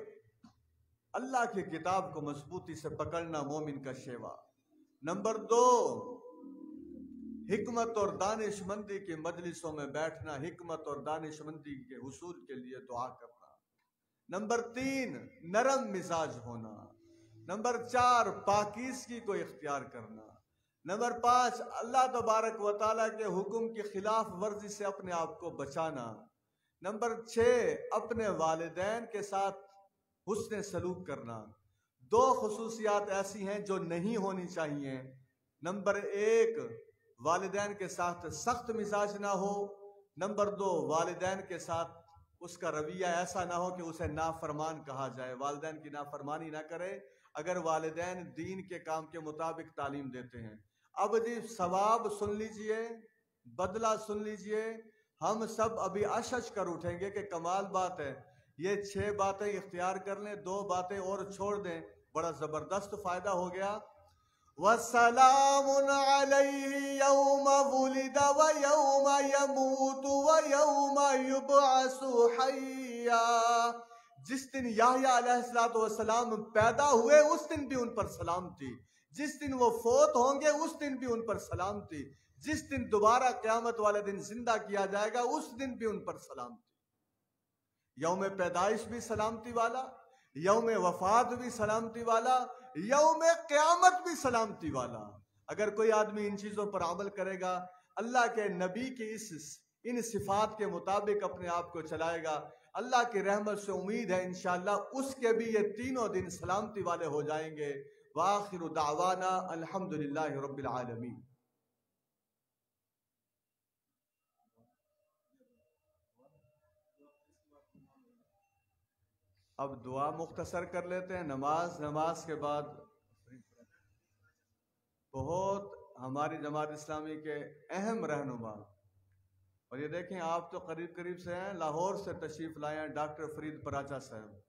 अल्लाह की किताब को मजबूती से पकड़ना मोमिन का शेवा। नंबर दो हिकमत और दानिशमंदी की मजलिसों में बैठना, हिकमत और दानिशमंदी के हसूल के लिए दुआ करना। नंबर तीन, नरम मिजाज होना। नंबर चार, पाकिजगी को इख्तियार करना। नंबर पाँच, अल्लाह तबारक व ताली के हुक्म की खिलाफ वर्जी से अपने आप को बचाना। नंबर छः अपने वालदेन के साथ हुसन सलूक करना। दो खसूसियात ऐसी हैं जो नहीं होनी चाहिए। नंबर एक वालदेन के साथ सख्त मिजाज ना हो। नंबर दो, वालदेन के साथ उसका रवैया ऐसा ना हो कि उसे नाफरमान कहा जाए। वालदेन की नाफरमानी ना करे, अगर वालदेन दीन के काम के मुताबिक तालीम देते हैं। अब जी, सवाब सुन लीजिए, बदला सुन लीजिए। हम सब अभी अशश कर उठेंगे कि कमाल बात है। ये छह बातें इख्तियार कर लें, दो बातें और छोड़ दें। बड़ा ज़बरदस्त फ़ायदा हो गया। वसलाम जिस दिन याह्या पैदा हुए, उस दिन भी उन पर सलाम थी। जिस दिन वो फोत होंगे, उस दिन भी उन पर सलामती जिस दिन दोबारा क्यामत वाले दिन ज़िंदा किया जाएगा, उस दिन भी उन पर सलामती यौम पैदाइश भी सलामती वाला यौम वफात भी सलामती वाला, यौम क्यामत भी सलामती वाला। अगर कोई आदमी इन चीज़ों पर अमल करेगा, अल्लाह के नबी की इस, इन सिफात के मुताबिक अपने आप को चलाएगा। अल्लाह की रहमत से उम्मीद है इनशाला उसके भी ये तीनों दिन सलामती वाले हो जाएँगे। वाखिर दावाना, अल्हम्दुलिल्लाह रब्बिल अब दुआ मुख्तसर कर लेते हैं, नमाज़ नमाज़ के बाद। बहुत हमारी जमात इस्लामी के अहम रहनुमा। और ये देखें, आप तो करीब करीब से हैं, लाहौर से तशरीफ़ लाए हैं, डॉक्टर फरीद पराचा साहब।